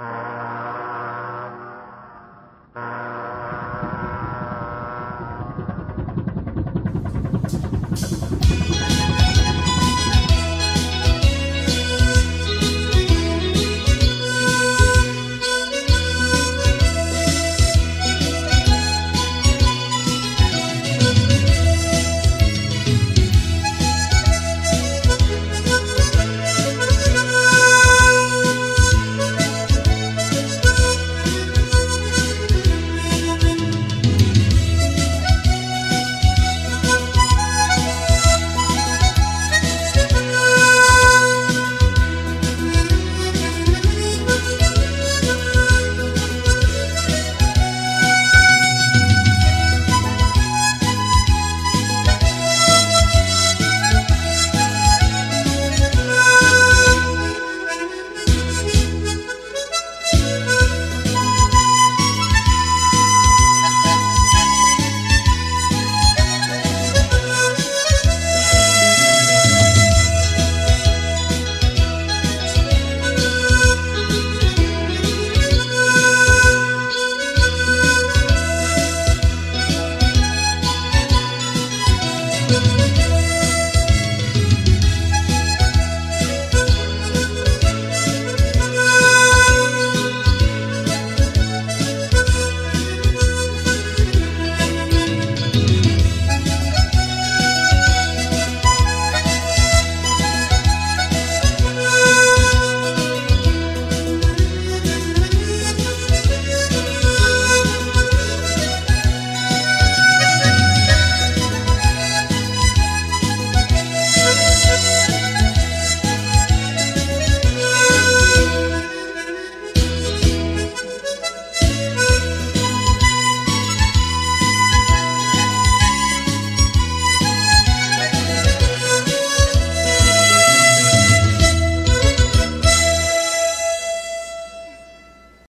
อ่า